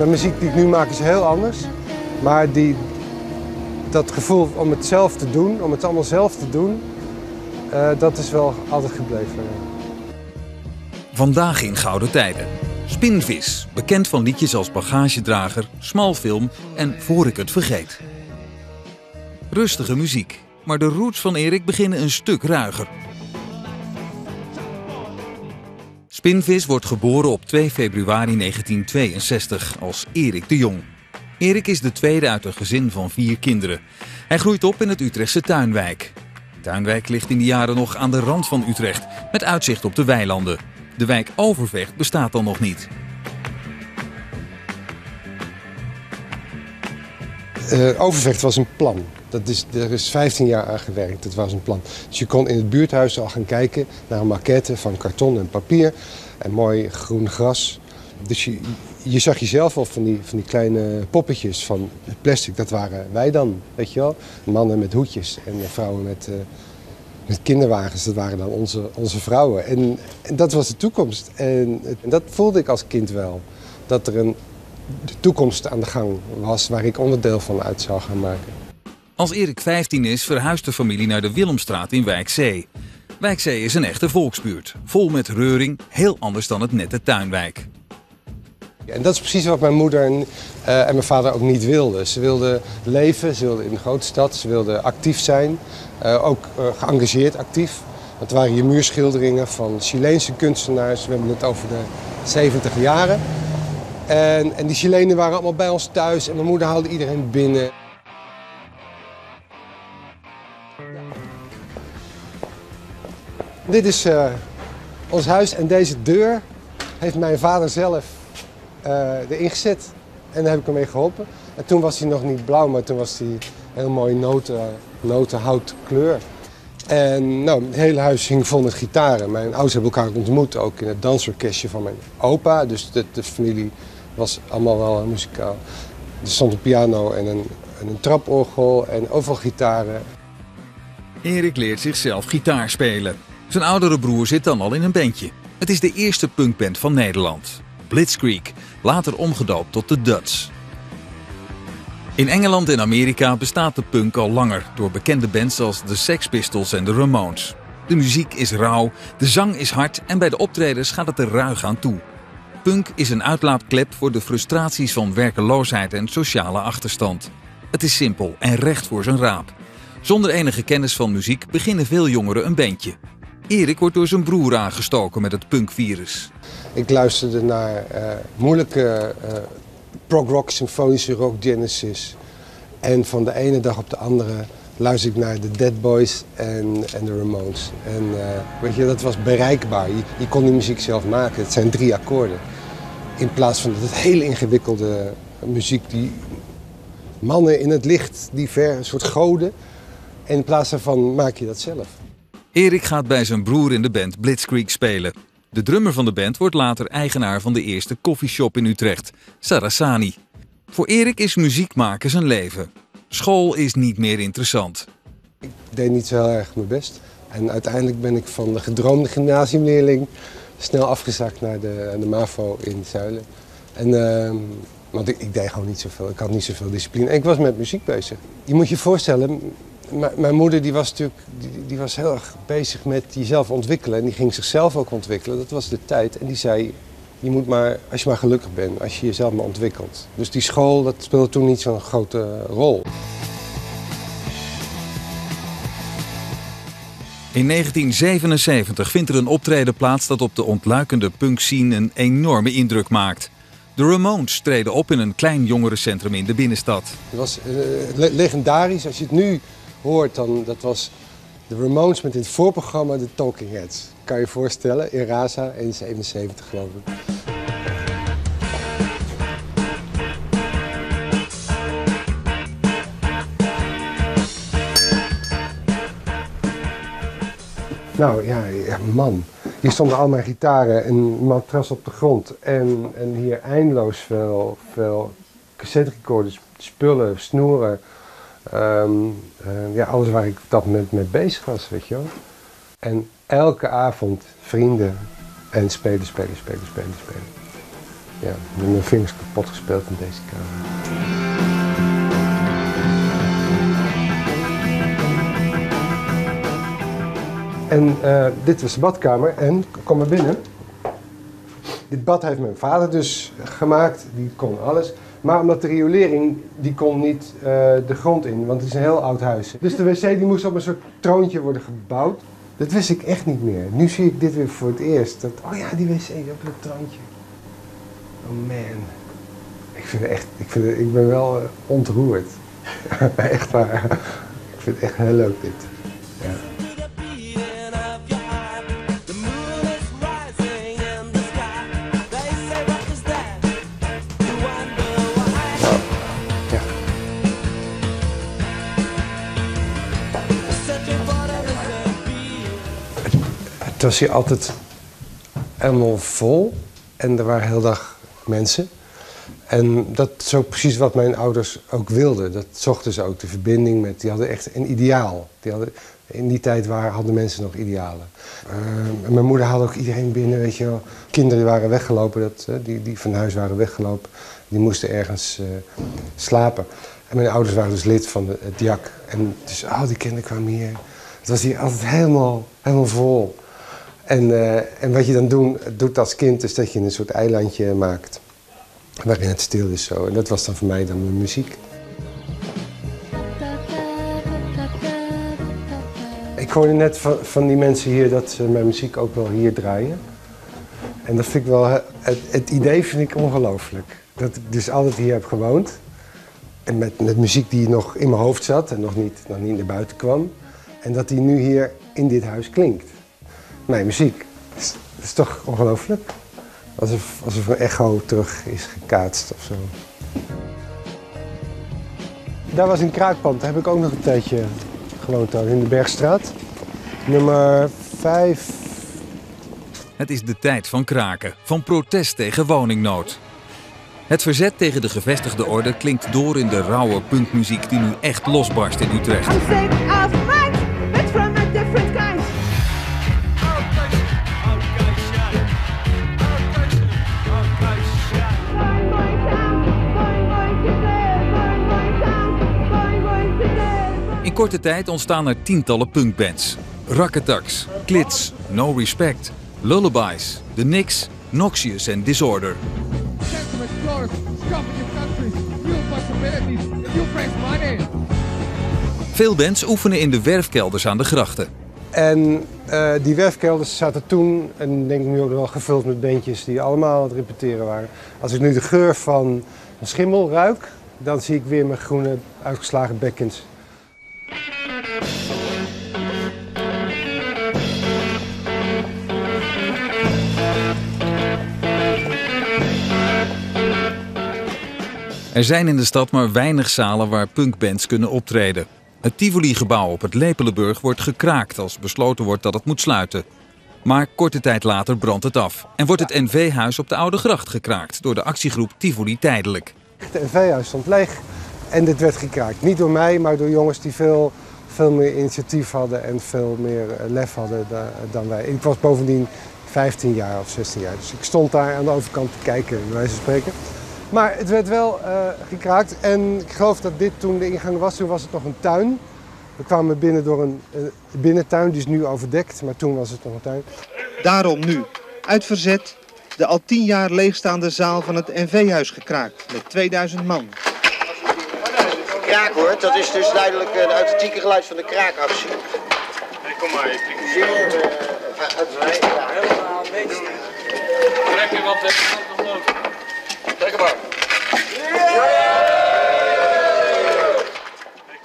Mijn muziek die ik nu maak is heel anders. Maar die, dat gevoel om het zelf te doen, om het allemaal zelf te doen, uh, dat is wel altijd gebleven. Vandaag in Gouden Tijden. Spinvis, bekend van liedjes als Bagagedrager, Smalfilm en Voor ik het vergeet. Rustige muziek, maar de roots van Erik beginnen een stuk ruiger. Spinvis wordt geboren op 2 februari 1962 als Erik de Jong. Erik is de tweede uit een gezin van vier kinderen. Hij groeit op in het Utrechtse Tuinwijk. Tuinwijk ligt in die jaren nog aan de rand van Utrecht, met uitzicht op de weilanden. De wijk Overvecht bestaat dan nog niet. Uh, Overvecht was een plan. Dat is, er is 15 jaar aan gewerkt, dat was een plan. Dus je kon in het buurthuis al gaan kijken naar een maquette van karton en papier en mooi groen gras. Dus je, je zag jezelf al van die, van die kleine poppetjes van plastic, dat waren wij dan, weet je wel. Mannen met hoedjes en vrouwen met, uh, met kinderwagens, dat waren dan onze, onze vrouwen. En, en dat was de toekomst. En, en, dat voelde ik als kind wel. Dat er een de toekomst aan de gang was waar ik onderdeel van uit zou gaan maken. Als Erik 15 is, verhuist de familie naar de Willemstraat in Wijkzee. Wijkzee is een echte volksbuurt, vol met reuring, heel anders dan het nette tuinwijk. En dat is precies wat mijn moeder en, uh, en mijn vader ook niet wilden. Ze wilden leven, ze wilden in de grote stad, ze wilden actief zijn. Uh, ook uh, geëngageerd actief. Dat waren je muurschilderingen van Chileense kunstenaars. We hebben het over de 70 jaren. En, en die Chilenen waren allemaal bij ons thuis en mijn moeder haalde iedereen binnen. Dit is uh, ons huis en deze deur heeft mijn vader zelf uh, erin gezet. En daar heb ik hem mee geholpen. En toen was hij nog niet blauw, maar toen was hij heel mooi noten, notenhoutkleur. En nou, het hele huis hing vol met gitaren. Mijn ouders hebben elkaar ontmoet, ook in het dansorkestje van mijn opa. Dus de, de familie was allemaal wel muzikaal. Er stond een piano en een, en een traporgel en overal gitaren. Erik leert zichzelf gitaar spelen. Zijn oudere broer zit dan al in een bandje. Het is de eerste punkband van Nederland. Blitzkrieg, later omgedoopt tot de Duds. In Engeland en Amerika bestaat de punk al langer door bekende bands als de Sex Pistols en de Ramones. De muziek is rauw, de zang is hard en bij de optredens gaat het er ruig aan toe. Punk is een uitlaatklep voor de frustraties van werkeloosheid en sociale achterstand. Het is simpel en recht voor zijn raap. Zonder enige kennis van muziek beginnen veel jongeren een bandje. Erik wordt door zijn broer aangestoken met het punkvirus. Ik luisterde naar uh, moeilijke uh, prog-rock, symfonische rock, Genesis. En van de ene dag op de andere luisterde ik naar de Dead Boys en, de Ramones. En uh, weet je, dat was bereikbaar. Je, kon die muziek zelf maken. Het zijn drie akkoorden. In plaats van het hele ingewikkelde muziek die mannen in het licht, die ver, een soort goden. En in plaats daarvan maak je dat zelf. Erik gaat bij zijn broer in de band Blitzkrieg spelen. De drummer van de band wordt later eigenaar van de eerste koffieshop in Utrecht, Sarasani. Voor Erik is muziek maken zijn leven. School is niet meer interessant. Ik deed niet zo heel erg mijn best. En uiteindelijk ben ik van de gedroomde gymnasiumleerling snel afgezakt naar de, de MAVO in Zuilen. En, uh, want ik, ik, deed gewoon niet zoveel. Ik had niet zoveel discipline. En ik was met muziek bezig. Je moet je voorstellen, mijn moeder die was natuurlijk die, die, was heel erg bezig met jezelf ontwikkelen. En die ging zichzelf ook ontwikkelen. Dat was de tijd. En die zei, je moet maar, als je maar gelukkig bent, als je jezelf maar ontwikkelt. Dus die school, dat speelde toen niet zo'n grote rol. In 1977 vindt er een optreden plaats dat op de ontluikende punkscene een enorme indruk maakt. De Ramones treden op in een klein jongerencentrum in de binnenstad. Het was uh, legendarisch. Als je het nu hoort, dan dat was de Ramones met in het voorprogramma de Talking Heads. Kan je je voorstellen, in Raza, 1,77 geloof ik. Nou ja, man. Hier stonden al mijn gitaren en matras op de grond. En, en hier eindeloos veel, veel cassette recorders, spullen, snoeren. Um, uh, ja, alles waar ik dat moment mee bezig was, weet je. En elke avond vrienden en spelen, spelen, spelen, spelen, spelen. Ja, mijn vingers kapot gespeeld in deze kamer. En uh, dit was de badkamer en kom maar binnen. Dit bad heeft mijn vader dus gemaakt, die kon alles. Maar omdat de riolering, die kon niet uh, de grond in, want het is een heel oud huis. Dus de wc die moest op een soort troontje worden gebouwd. Dat wist ik echt niet meer. Nu zie ik dit weer voor het eerst. Dat, oh ja, die wc op het troontje. Oh man. Ik, vind het echt, ik, vind het, ik ben wel uh, ontroerd. echt waar. Ik vind het echt heel leuk dit. Was hier altijd helemaal vol en er waren heel dag mensen. En dat is ook precies wat mijn ouders ook wilden. Dat zochten ze ook, de verbinding met... Die hadden echt een ideaal. Die hadden, in die tijd waren, hadden mensen nog idealen. Uh, mijn moeder haalde ook iedereen binnen, weet je wel. Kinderen waren weggelopen, dat, uh, die, die van huis waren weggelopen. Die moesten ergens uh, slapen. En mijn ouders waren dus lid van de, het JAK. En dus al die kinderen kwamen hier. Het was hier altijd helemaal, helemaal vol. En, uh, en wat je dan doen, doet als kind is dat je een soort eilandje maakt. Waarin het stil is zo. En dat was dan voor mij dan mijn muziek. Ik hoorde net van, van die mensen hier dat ze mijn muziek ook wel hier draaien. En dat vind ik wel, het, het idee vind ik ongelooflijk. Dat ik dus altijd hier heb gewoond. En met, met muziek die nog in mijn hoofd zat en nog niet, nog niet naar buiten kwam. En dat die nu hier in dit huis klinkt mijn muziek. Dat is, dat is toch ongelooflijk? Alsof, alsof een echo terug is gekaatst of zo. Daar was een kraakpand, daar heb ik ook nog een tijdje gewoond in de Bergstraat. Nummer 5. Het is de tijd van kraken, van protest tegen woningnood. Het verzet tegen de gevestigde orde klinkt door in de rauwe punkmuziek die nu echt losbarst in Utrecht. Korte tijd ontstaan er tientallen punkbands. Racketax, Klits, No Respect, Lullabies, The Knicks, Noxious en Disorder. Veel bands oefenen in de werfkelders aan de grachten. En uh, die werfkelders zaten toen, en denk ik nu ook wel gevuld met bandjes die allemaal aan het repeteren waren. Als ik nu de geur van een schimmel ruik, dan zie ik weer mijn groene uitgeslagen bekkens Er zijn in de stad maar weinig zalen waar punkbands kunnen optreden. Het Tivoli-gebouw op het Lepelenburg wordt gekraakt als besloten wordt dat het moet sluiten. Maar korte tijd later brandt het af en wordt het NV-huis op de Oude Gracht gekraakt door de actiegroep Tivoli Tijdelijk. Het NV-huis stond leeg en dit werd gekraakt. Niet door mij, maar door jongens die veel, veel meer initiatief hadden en veel meer eh, lef hadden dan wij. Ik was bovendien 15 jaar of 16 jaar, dus ik stond daar aan de overkant te kijken, bij wijze van spreken. Maar het werd wel uh, gekraakt en ik geloof dat dit toen de ingang was, toen was het nog een tuin. We kwamen binnen door een uh, binnentuin, die is nu overdekt, maar toen was het nog een tuin. Daarom nu, uit verzet, de al tien jaar leegstaande zaal van het NV-huis gekraakt met 2000 man. Kraak hoor, dat is dus duidelijk het authentieke geluid van de kraakactie. Nee, kom maar, ik klik Zeer uh, helemaal meest. Trek je wat weg, nog nodig. Trek hem maar.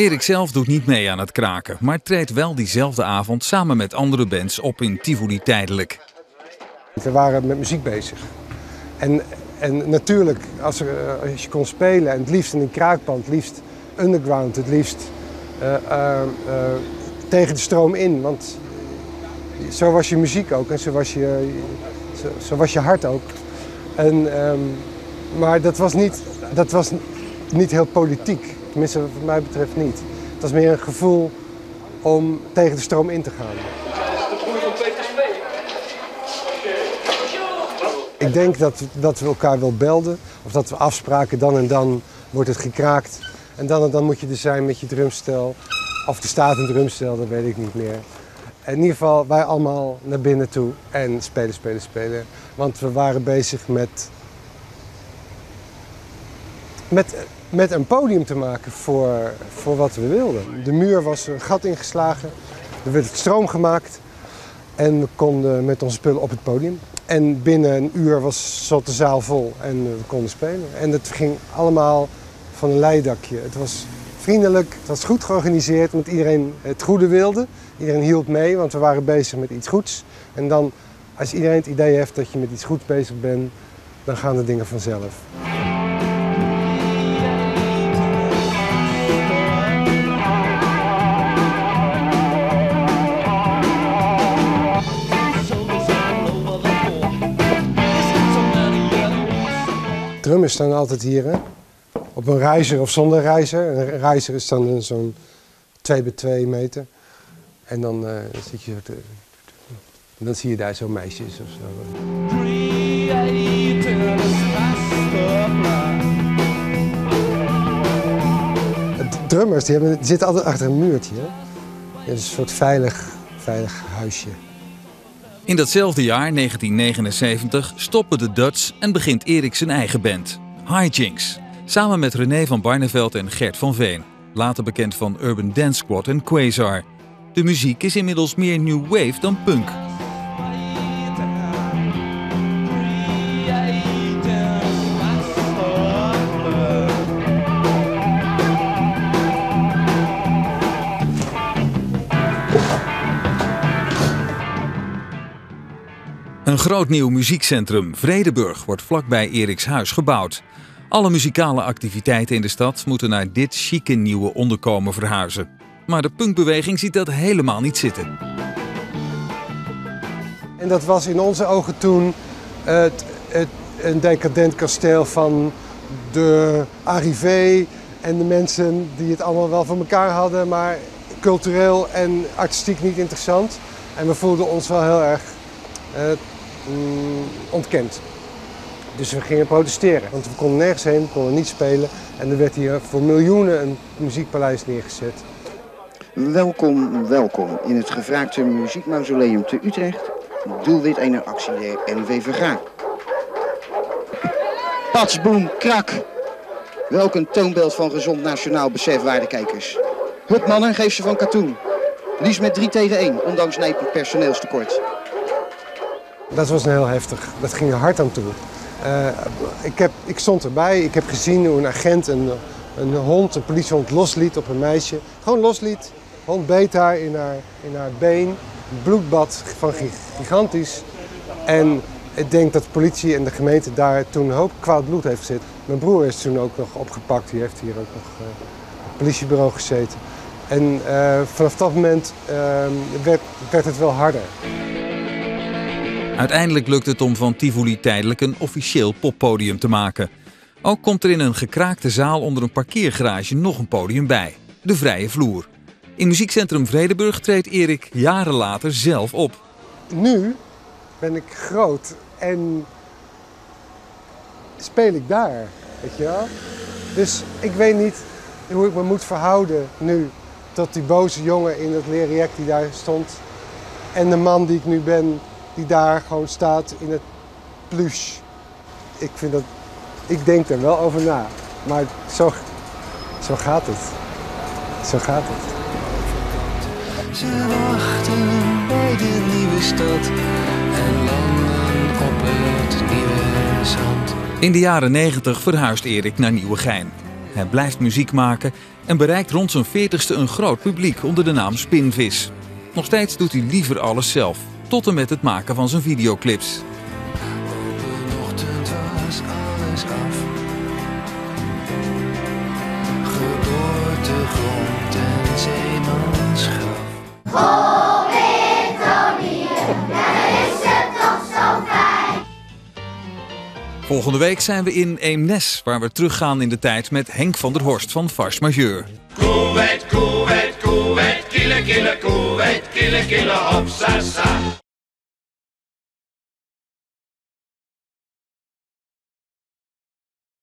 Erik zelf doet niet mee aan het kraken, maar treedt wel diezelfde avond samen met andere bands op in Tivoli tijdelijk. We waren met muziek bezig. En, en natuurlijk, als, er, als je kon spelen, en het liefst in een kraakpand, het liefst underground, het liefst uh, uh, tegen de stroom in. Want zo was je muziek ook en zo was je, zo, was je hart ook. En, um, maar dat was, niet, dat was niet heel politiek. Tenminste, wat mij betreft niet. Het was meer een gevoel om tegen de stroom in te gaan. Ik denk dat, dat we elkaar wel belden. Of dat we afspraken, dan en dan wordt het gekraakt. En dan en dan moet je er zijn met je drumstel. Of er staat een drumstel, dat weet ik niet meer. In ieder geval, wij allemaal naar binnen toe en spelen, spelen, spelen. Want we waren bezig met, met, met een podium te maken voor, voor wat we wilden. De muur was een gat ingeslagen, er werd stroom gemaakt en we konden met onze spullen op het podium. En binnen een uur was, zat de zaal vol en we konden spelen. En het ging allemaal van een leidakje. Het was vriendelijk, het was goed georganiseerd, want iedereen het goede wilde. Iedereen hielp mee, want we waren bezig met iets goeds. En dan, als iedereen het idee heeft dat je met iets goeds bezig bent, dan gaan de dingen vanzelf. Drummers staan altijd hier, hè? op een reizer of zonder reizer. Een reizer is dan zo'n 2 bij 2 meter. En dan uh, zit je te, en dan zie je daar zo'n meisjes of zo. Drummers die, hebben, zitten altijd achter een muurtje. Hè? Is een soort veilig, veilig huisje. In datzelfde jaar, 1979, stoppen de Duts en begint Erik zijn eigen band, Hijinks. Samen met René van Barneveld en Gert van Veen, later bekend van Urban Dance Squad en Quasar. De muziek is inmiddels meer new wave dan punk. Een groot nieuw muziekcentrum, Vredeburg, wordt vlakbij Eriks huis gebouwd. Alle muzikale activiteiten in de stad moeten naar dit chique nieuwe onderkomen verhuizen. Maar de punkbeweging ziet dat helemaal niet zitten. En dat was in onze ogen toen het, het, een decadent kasteel van de arrivé en de mensen die het allemaal wel voor elkaar hadden, maar cultureel en artistiek niet interessant. En we voelden ons wel heel erg uh, ontkend. Dus we gingen protesteren, want we konden nergens heen, we konden niet spelen. En er werd hier voor miljoenen een muziekpaleis neergezet. Welkom, welkom in het gevraagde Muziekmausoleum te Utrecht. Doelwit einer actie der NVVG. Pats, boem, krak. Welk een toonbeeld van gezond nationaal besef, waardekijkers. Hup mannen, geef ze van katoen. Liefst met 3 tegen 1, ondanks nijpend personeelstekort. Dat was heel heftig. Dat ging er hard aan toe. Uh, ik, heb, ik stond erbij, ik heb gezien hoe een agent een, een hond, een politiehond, losliet op een meisje. Gewoon losliet. Hond beet haar in haar, in haar been. Bloedbad van gigantisch. En ik denk dat de politie en de gemeente daar toen een hoop kwaad bloed heeft gezet. Mijn broer is toen ook nog opgepakt. Die heeft hier ook nog uh, het politiebureau gezeten. En uh, vanaf dat moment werd, werd het wel harder. Uiteindelijk lukt het om van Tivoli tijdelijk een officieel poppodium te maken. Ook komt er in een gekraakte zaal onder een parkeergarage nog een podium bij. De vrije vloer. In muziekcentrum Vredeburg treedt Erik jaren later zelf op. Nu ben ik groot en speel ik daar, weet je wel. Dus ik weet niet hoe ik me moet verhouden nu tot die boze jongen in het leren die daar stond. En de man die ik nu ben, die daar gewoon staat in het plush. Ik vind dat, ik denk er wel over na. Maar zo, zo gaat het. Zo gaat het. Ze wachten bij de nieuwe stad en landen op het nieuwe zand. In de jaren 90 verhuist Erik naar Nieuwegein. Hij blijft muziek maken en bereikt rond zijn 40ste een groot publiek onder de naam Spinvis. Nog steeds doet hij liever alles zelf tot en met het maken van zijn videoclips. Ochtend was alles af. Geboorte, grond en zeemanschap. Is het toch zo fijn. Volgende week zijn we in Eemnes, waar we teruggaan in de tijd met Henk van der Horst van Fars Majeur. kille kuu, kille kille hopsassa.